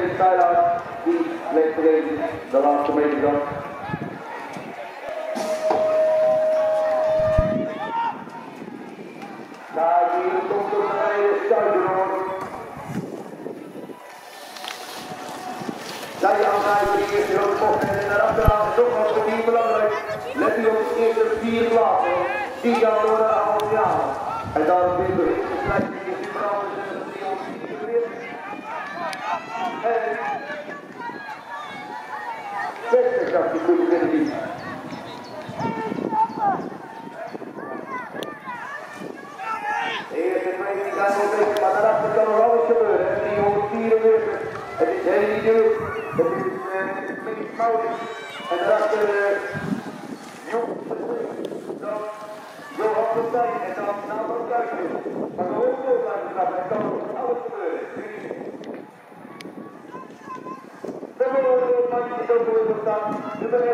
de Skyline. Die legt er even de laatste meter dan. Daar hier komt er een stuiter Zij aanrijden de eerste grote bocht en daarachteraan is wat voor belangrijk. Let u op de eerste vier plaatsen. Die gaan door de Allianen. En daarom weer de eerste strijd die is veranderd in de 344. En 60 dacht ik goed in de De eerste training gaat nog even, maar daarachter kan nog alles gebeuren. En 344. Het is heel duur. Het is Mickey Maurits. En daarachter uh, Joep Dan Johan van Dijk. En dan Nathan Kuijken. Maar door blijven trappen. En kan தீர்மானிக்கின்ற போது தான் இதனை